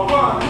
Come on.